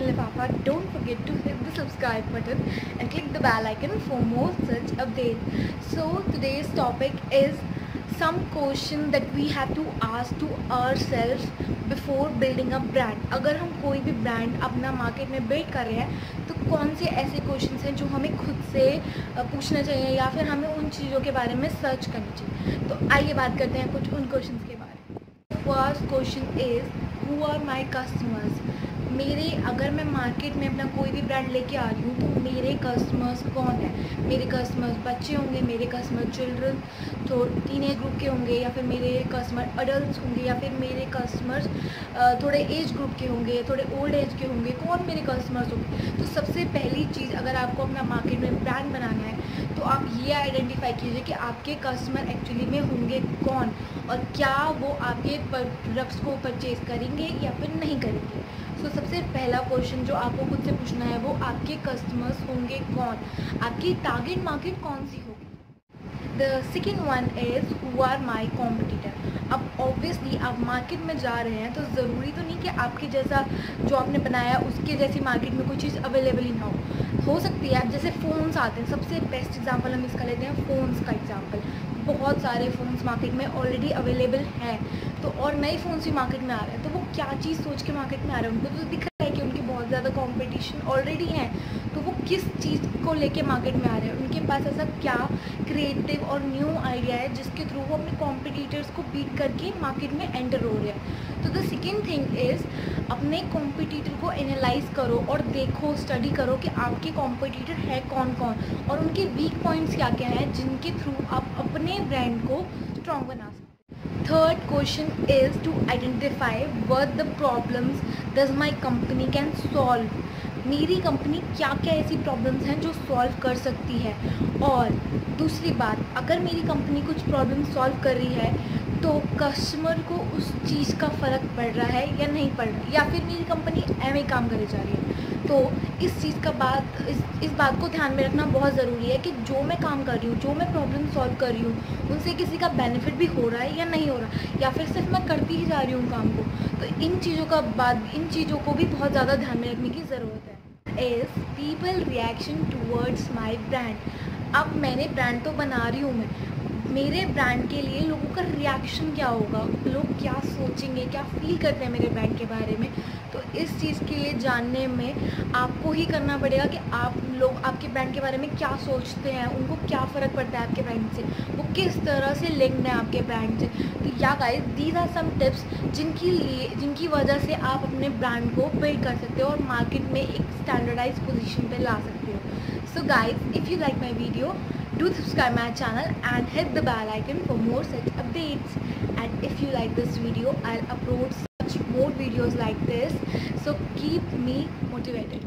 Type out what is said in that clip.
Lifafa, don't forget to hit the subscribe button and click the bell icon for more such updates. So today's topic is some question that we have to ask to ourselves before building a brand. अगर हम कोई भी brand अपना market में build कर रहे हैं तो कौन से ऐसे क्वेश्चन हैं जो हमें खुद से पूछना चाहिए या फिर हमें उन चीज़ों के बारे में सर्च करनी चाहिए तो आइए बात करते हैं कुछ उन क्वेश्चन के बारे में first question is who are my customers मेरे, अगर मैं मार्केट में अपना कोई भी ब्रांड लेके आ रही हूँ तो मेरे कस्टमर्स कौन है? मेरे कस्टमर्स बच्चे होंगे, मेरे कस्टमर चिल्ड्रन तो टीन एज ग्रुप के होंगे, या फिर मेरे कस्टमर अडल्ट होंगे, या फिर मेरे कस्टमर्स थोड़े एज ग्रुप के होंगे, थोड़े ओल्ड एज के होंगे, कौन मेरे कस्टमर्स होंगे? तो सबसे पहली चीज़ अगर आपको अपना मार्केट में ब्रांड बनाना है तो आप ये आइडेंटिफाई कीजिए कि आपके कस्टमर एक्चुअली में होंगे कौन, और क्या वो आपके प्रोडक्ट्स को परचेज़ करेंगे या फिर नहीं करेंगे। सो सबसे पहला क्वेश्चन जो आपको खुद से पूछना है, वो आपके कस्टमर्स होंगे कौन? आपकी टारगेट मार्केट कौन सी होगी? The second one is who are my competitor अब ऑब्वियसली आप मार्केट में जा रहे हैं तो ज़रूरी तो नहीं कि आपके जैसा जो आपने बनाया, उसके जैसी मार्केट में कोई चीज़ अवेलेबल ही ना हो। हो सकती है आप जैसे फ़ोन्स आते हैं, सबसे बेस्ट एग्जांपल हम इसका लेते हैं फ़ोन्स का एग्जांपल बहुत सारे फ़ोन्स मार्केट में ऑलरेडी अवेलेबल हैं। तो और नए फ़ोन्स भी मार्केट में आ रहे हैं तो वो क्या चीज़ सोच के मार्केट में आ रहे हैं? उनको तो दिख रहा है कि उनकी बहुत ज़्यादा कॉम्पिटिशन ऑलरेडी है तो वो किस चीज़ को लेके मार्केट में आ रहे हैं? उनके पास ऐसा क्या क्रिएटिव और न्यू आइडिया है जिसके थ्रू वो अपने कॉम्पिटिटर्स को बीट करके मार्केट में एंटर हो रहे हैं? तो द सेकेंड थिंग इज़ अपने कॉम्पिटिटर को एनालाइज करो और देखो स्टडी करो कि आपके कॉम्पिटिटर है कौन कौन और उनके वीक पॉइंट्स क्या क्या हैं जिनके थ्रू आप अपने ब्रांड को स्ट्रॉन्ग बना सकते third question is to identify what the problems does my company can solve मेरी कंपनी क्या क्या ऐसी प्रॉब्लम्स हैं जो सॉल्व कर सकती है? और दूसरी बात, अगर मेरी कंपनी कुछ प्रॉब्लम सॉल्व कर रही है तो कस्टमर को उस चीज़ का फ़र्क पड़ रहा है या नहीं पड़ रहा? या फिर मेरी कंपनी एम काम करे जा रही है? तो इस चीज़ का बात, इस इस बात को ध्यान में रखना बहुत ज़रूरी है कि जो मैं काम कर रही हूँ, जो मैं प्रॉब्लम सॉल्व कर रही हूँ, उनसे किसी का बेनिफिट भी हो रहा है या नहीं हो रहा, या फिर सिर्फ़ मैं करती ही जा रही हूँ काम को तो इन चीज़ों का बात, इन चीज़ों को भी बहुत ज़्यादा ध्यान में रखने की ज़रूरत है। Is people reaction towards my brand अब मैंने ब्रांड तो बना रही हूँ मैं मेरे ब्रांड के लिए लोगों का रिएक्शन क्या होगा? लोग क्या सोचेंगे, क्या फील करते हैं मेरे ब्रांड के बारे में? तो इस चीज़ के लिए जानने में आपको ही करना पड़ेगा कि आप लोग आपके ब्रांड के बारे में क्या सोचते हैं, उनको क्या फ़र्क पड़ता है आपके ब्रांड से? वो किस तरह से लिंक्ड है आपके ब्रांड से? तो या guys these are some tips जिनकी लिए, जिनकी वजह से आप अपने ब्रांड को बिल्ड कर सकते हो और मार्केट में एक स्टैंडर्डाइज पोजिशन पर ला सकते हो। So guys if you like my video do subscribe my channel and hit the bell icon for more such updates. And if you like this video I'll upload such more videos like this. So keep me motivated